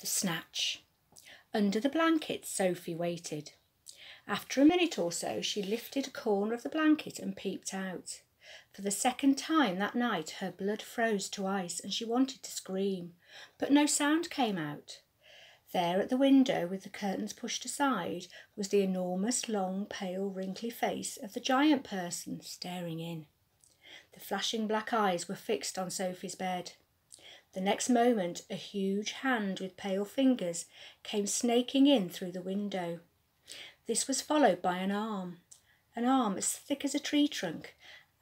The snatch. Under the blanket, Sophie waited. After a minute or so, she lifted a corner of the blanket and peeped out. For the second time that night, her blood froze to ice and she wanted to scream, but no sound came out. There at the window, with the curtains pushed aside, was the enormous, long, pale, wrinkly face of the giant person staring in. The flashing black eyes were fixed on Sophie's bed. The next moment, a huge hand with pale fingers came snaking in through the window. This was followed by an arm, an arm as thick as a tree trunk,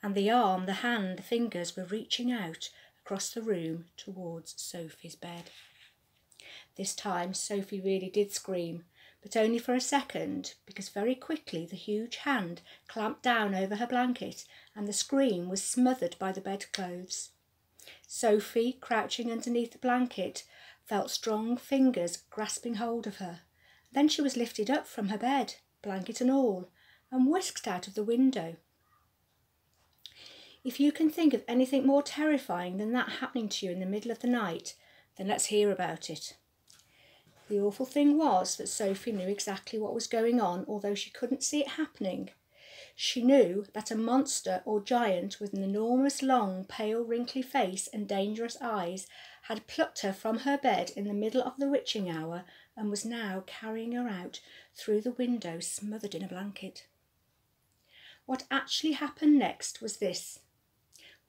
and the arm, the hand, the fingers were reaching out across the room towards Sophie's bed. This time Sophie really did scream, but only for a second, because very quickly the huge hand clamped down over her blanket and the scream was smothered by the bedclothes. Sophie, crouching underneath the blanket, felt strong fingers grasping hold of her. Then she was lifted up from her bed, blanket and all, and whisked out of the window. If you can think of anything more terrifying than that happening to you in the middle of the night, then let's hear about it. The awful thing was that Sophie knew exactly what was going on, although she couldn't see it happening. She knew that a monster or giant with an enormous, long, pale, wrinkly face and dangerous eyes had plucked her from her bed in the middle of the witching hour and was now carrying her out through the window smothered in a blanket. What actually happened next was this.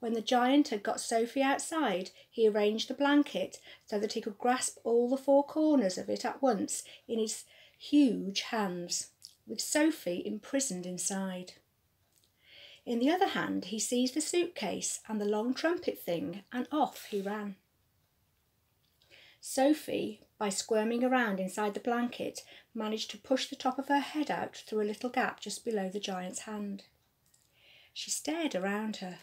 When the giant had got Sophie outside, he arranged the blanket so that he could grasp all the four corners of it at once in his huge hands, with Sophie imprisoned inside. In the other hand, he seized the suitcase and the long trumpet thing, and off he ran. Sophie, by squirming around inside the blanket, managed to push the top of her head out through a little gap just below the giant's hand. She stared around her.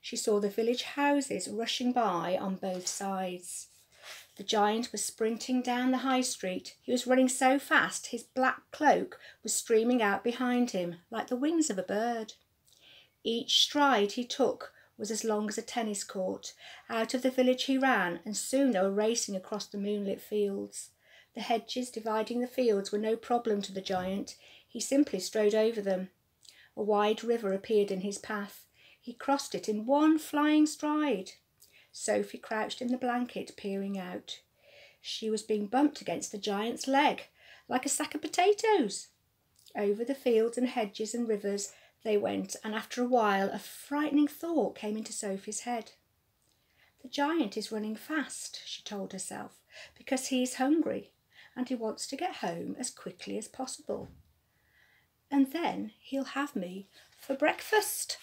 She saw the village houses rushing by on both sides. The giant was sprinting down the high street. He was running so fast his black cloak was streaming out behind him like the wings of a bird. Each stride he took was as long as a tennis court. Out of the village he ran, and soon they were racing across the moonlit fields. The hedges dividing the fields were no problem to the giant. He simply strode over them. A wide river appeared in his path. He crossed it in one flying stride. Sophie crouched in the blanket, peering out. She was being bumped against the giant's leg, like a sack of potatoes. Over the fields and hedges and rivers they went, and after a while a frightening thought came into Sophie's head. The giant is running fast, she told herself, because he is hungry and he wants to get home as quickly as possible. And then he'll have me for breakfast.